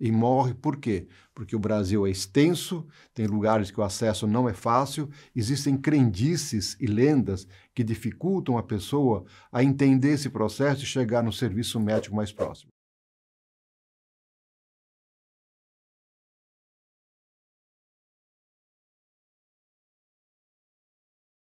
e morre por quê? Porque o Brasil é extenso, tem lugares que o acesso não é fácil, existem crendices e lendas que dificultam a pessoa a entender esse processo e chegar no serviço médico mais próximo.